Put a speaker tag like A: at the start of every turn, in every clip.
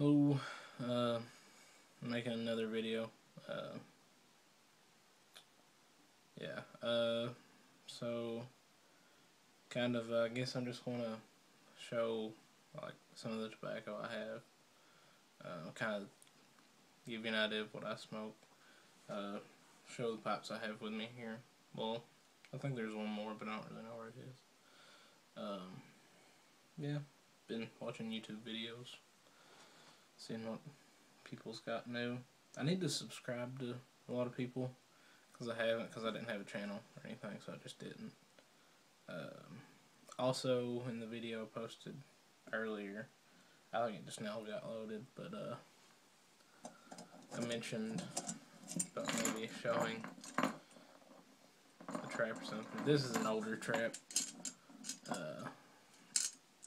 A: Oh, uh, making another video. Uh, yeah, uh, so, kind of, uh, I guess I'm just going to show, like, some of the tobacco I have. Uh, kind of give you an idea of what I smoke. Uh, show the pipes I have with me here. Well, I think there's one more, but I don't really know where it is. Um, yeah, been watching YouTube videos seeing what people's got new. I need to subscribe to a lot of people because I haven't because I didn't have a channel or anything, so I just didn't. Um, also, in the video I posted earlier, I think it just now got loaded, but uh, I mentioned about maybe showing a trap or something. This is an older trap, uh,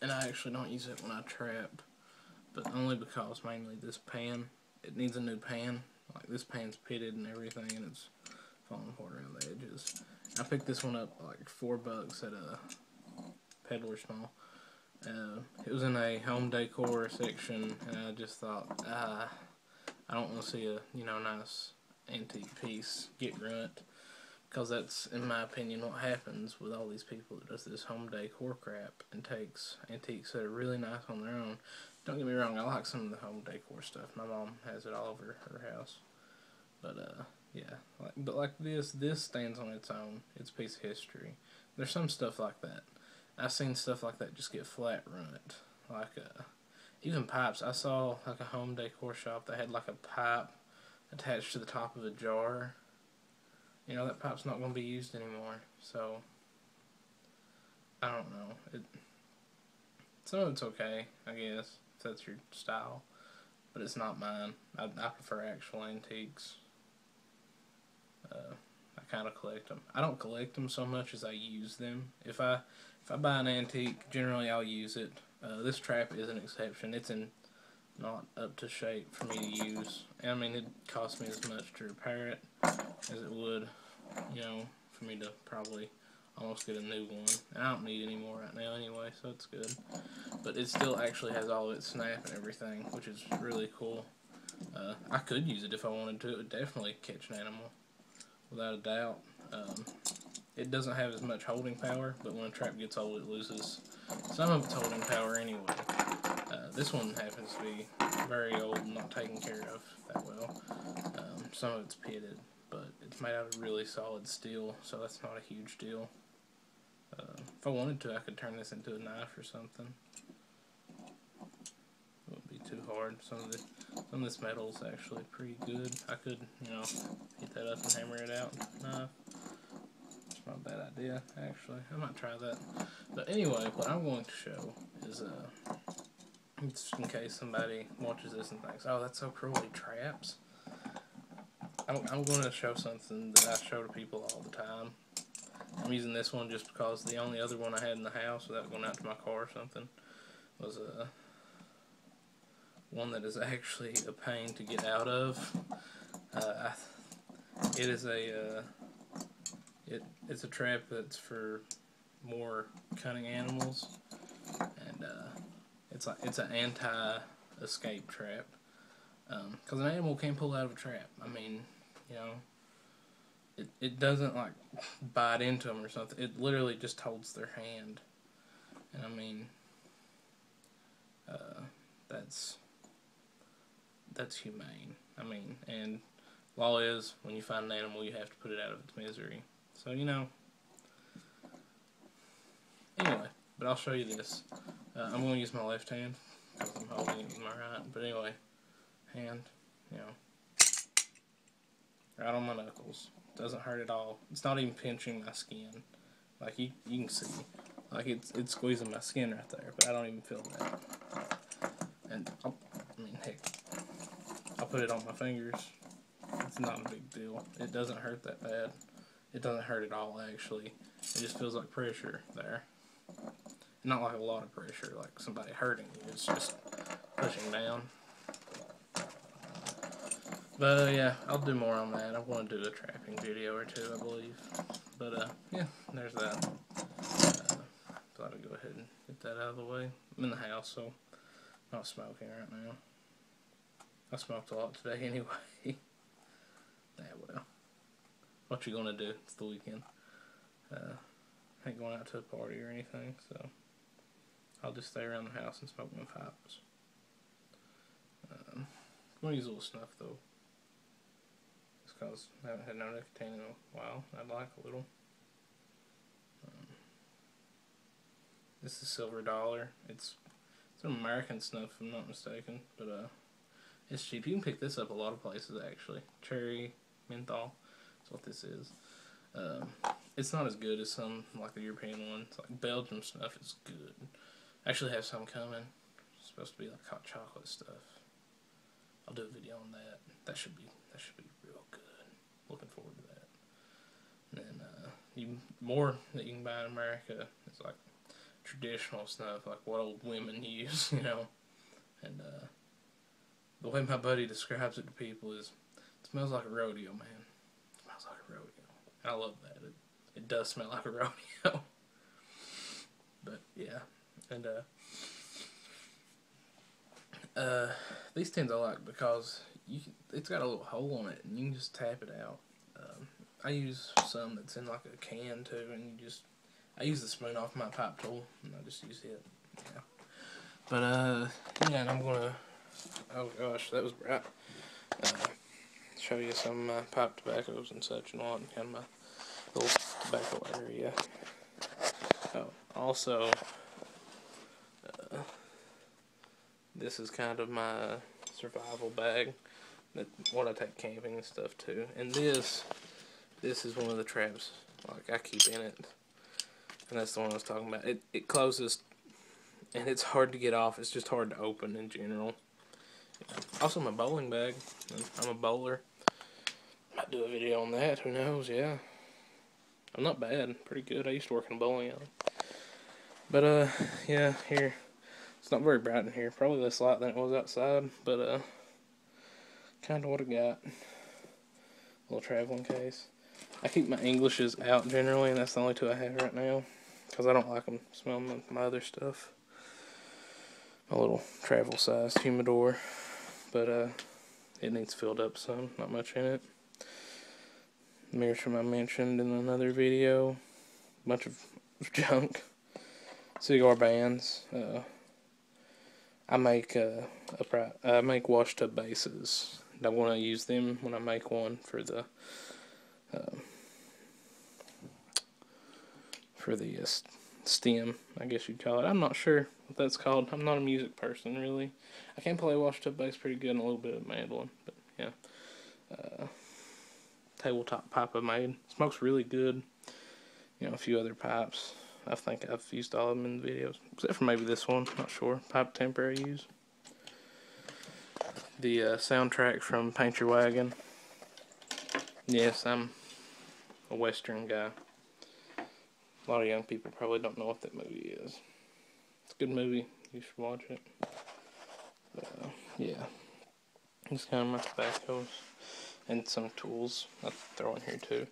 A: and I actually don't use it when I trap but only because mainly this pan, it needs a new pan. Like this pan's pitted and everything and it's falling apart around the edges. I picked this one up like four bucks at a Peddler's Mall. Uh, it was in a home decor section and I just thought, ah, I don't want to see a, you know, nice antique piece get ruined. Because that's, in my opinion, what happens with all these people that does this home decor crap and takes antiques that are really nice on their own don't get me wrong, I like some of the home decor stuff. My mom has it all over her house. But, uh, yeah. Like, but like this, this stands on its own. It's a piece of history. There's some stuff like that. I've seen stuff like that just get flat ruined. Like, uh, even pipes. I saw, like, a home decor shop that had, like, a pipe attached to the top of a jar. You know, that pipe's not going to be used anymore. So, I don't know. It, some of it's okay, I guess if that's your style. But it's not mine. I, I prefer actual antiques. Uh, I kind of collect them. I don't collect them so much as I use them. If I if I buy an antique, generally I'll use it. Uh, this trap is an exception. It's in not up to shape for me to use. I mean, it costs me as much to repair it as it would, you know, for me to probably almost get a new one. I don't need any more right now anyway, so it's good. But it still actually has all of its snap and everything, which is really cool. Uh, I could use it if I wanted to. It would definitely catch an animal, without a doubt. Um, it doesn't have as much holding power, but when a trap gets old, it loses some of its holding power anyway. Uh, this one happens to be very old and not taken care of that well. Um, some of it's pitted, made out of really solid steel, so that's not a huge deal. Uh, if I wanted to, I could turn this into a knife or something. It wouldn't be too hard. Some of the some of this metal is actually pretty good. I could, you know, heat that up and hammer it out. Knife. It's not a bad idea, actually. I might try that. But anyway, what I'm going to show is, uh, just in case somebody watches this and thinks, oh, that's so cruel, he traps. I'm, I'm going to show something that I show to people all the time. I'm using this one just because the only other one I had in the house without going out to my car or something was a one that is actually a pain to get out of. Uh, it is a uh, it it's a trap that's for more cunning animals, and uh, it's like it's an anti-escape trap because um, an animal can't pull out of a trap. I mean, you know it, it doesn't like bite into them or something. It literally just holds their hand. And I mean, uh, that's that's humane. I mean, and law is when you find an animal, you have to put it out of its misery. So you know. Anyway, but I'll show you this. Uh, I'm going to use my left hand because I'm holding it with my right. But anyway, hand, you know, right on my knuckles. Doesn't hurt at all. It's not even pinching my skin. Like you, you can see. Like it's it's squeezing my skin right there, but I don't even feel that. And I'll, I mean, heck, I'll put it on my fingers. It's not a big deal. It doesn't hurt that bad. It doesn't hurt at all, actually. It just feels like pressure there. Not like a lot of pressure, like somebody hurting you. It's just pushing down. But uh, yeah, I'll do more on that. I want to do a trapping video or two, I believe. But uh, yeah, there's that. Uh, thought I'd go ahead and get that out of the way. I'm in the house, so I'm not smoking right now. I smoked a lot today anyway. yeah, well. What you gonna do? It's the weekend. Uh, ain't going out to a party or anything, so I'll just stay around the house and smoke my pipes. Um, I'm gonna use a little snuff though. It's cause I haven't had no nicotine in a while. I'd like a little. Um, this is Silver Dollar. It's it's an American snuff, if I'm not mistaken, but uh, it's cheap. You can pick this up a lot of places actually. Cherry menthol. That's what this is. Um, it's not as good as some like the European ones. Like Belgium stuff is good. I actually have some coming. It's supposed to be like hot chocolate stuff. I'll do a video on that. That should be that should be real good. Looking forward to that. And then uh, you more that you can buy in America is like traditional stuff, like what old women use, you know. And uh, the way my buddy describes it to people is, it smells like a rodeo, man. It smells like a rodeo. I love that. It, it does smell like a rodeo. but yeah, and uh, uh, these tins I like because you can, it's got a little hole on it and you can just tap it out. Um, I use some that's in like a can too, and you just I use the spoon off my pipe tool and I just use it. Yeah. But uh, yeah, and I'm gonna. Oh gosh, that was bright. Uh, show you some uh, pipe tobaccos and such and all, and kind of my little tobacco area. Oh, also, uh, this is kind of my survival bag. That what I take camping and stuff too. And this, this is one of the traps like I keep in it, and that's the one I was talking about. It it closes, and it's hard to get off. It's just hard to open in general. Also, my bowling bag. I'm a bowler. Might do a video on that. Who knows? Yeah. I'm not bad. Pretty good. I used to work in a bowling alley. But, uh, yeah, here. It's not very bright in here. Probably less light than it was outside. But, uh, kind of what I got. A little traveling case. I keep my Englishes out generally, and that's the only two I have right now. Because I don't like them smelling my, my other stuff. A little travel sized humidor but uh, it needs filled up some, not much in it. Meerschaum I mentioned in another video, bunch of junk, cigar bands. Uh, I make uh, a I make wash tub basses. I want to use them when I make one for the uh, for the uh, stem, I guess you'd call it. I'm not sure what that's called. I'm not a music person really. I can play washtub bass pretty good and a little bit of mandolin, but yeah. Uh, tabletop pipe I made. Smokes really good. You know, a few other pipes. I think I've used all of them in the videos, except for maybe this one. Not sure. Pipe tamper I use. The uh, soundtrack from Paint Your Wagon. Yes, I'm a Western guy. A lot of young people probably don't know what that movie is. It's a good movie. You should watch it. But, uh, yeah. It's kind of my tobaccos and some tools I throw in here too.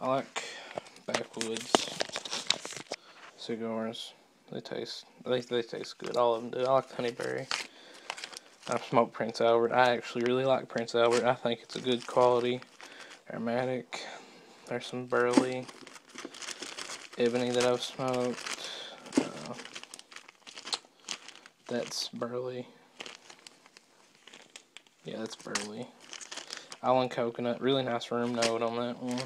A: I like backwoods cigars. They taste they they taste good. All of them do. I like the honeyberry. I've smoked Prince Albert. I actually really like Prince Albert. I think it's a good quality aromatic. There's some burley ebony that I've smoked. Uh, that's burley. Yeah, that's burley. Island coconut, really nice room note on that one.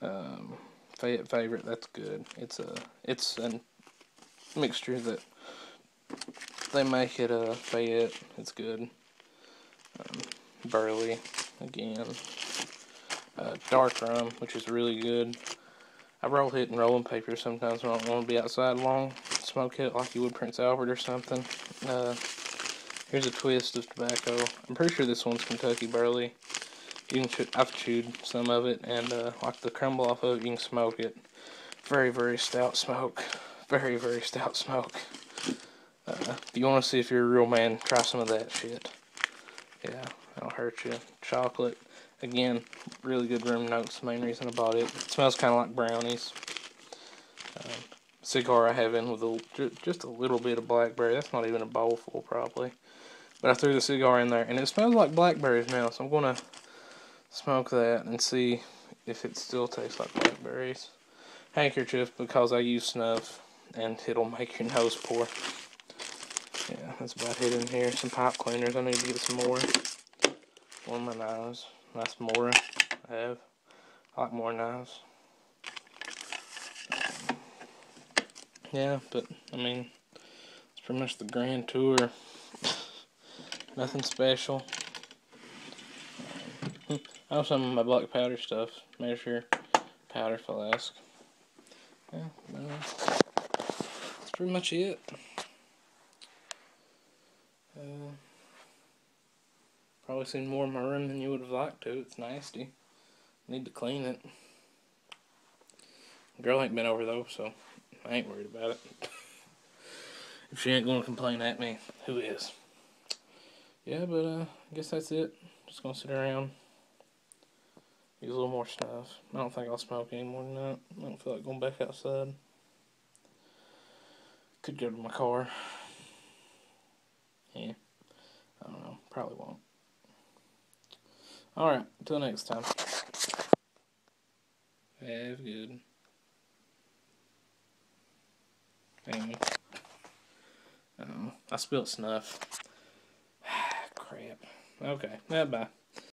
A: Um, Fayette favorite, that's good. It's a it's a mixture that they make at a Fayette. It's good. Um, burley again. Uh, dark rum, which is really good. I roll it in rolling paper sometimes when I don't want to be outside long. Smoke it like you would Prince Albert or something. Uh, here's a twist of tobacco. I'm pretty sure this one's Kentucky Burley. You can I've chewed some of it, and uh, like the crumble off of it, you can smoke it. Very, very stout smoke. Very, very stout smoke. Uh, if you want to see if you're a real man, try some of that shit. Yeah, that'll hurt you. Chocolate. Again, really good room notes. Main reason I bought it. It smells kind of like brownies. Uh, cigar I have in with a, just a little bit of blackberry. That's not even a bowl full, probably. But I threw the cigar in there, and it smells like blackberries now. So I'm gonna smoke that and see if it still tastes like blackberries. Handkerchief because I use snuff, and it'll make your nose pour. Yeah, that's about it in here. Some pipe cleaners. I need to get some more. On my nose. Nice more I have. I like Mora knives. Yeah, but I mean, it's pretty much the grand tour. Nothing special. I have some of my black powder stuff. Measure powder flask. Yeah, that's pretty much it. Uh, probably seen more in my room than you would have liked to. It's nasty. Need to clean it. Girl ain't been over though, so I ain't worried about it. if she ain't gonna complain at me, who is? Yeah, but uh, I guess that's it. Just gonna sit around, use a little more stuff. I don't think I'll smoke any more than that. I don't feel like going back outside. Could go to my car. Yeah. I don't know. Probably won't. Alright, until next time. Have good. Anyway. Oh, I spilled snuff. Crap. Okay. Yeah, bye.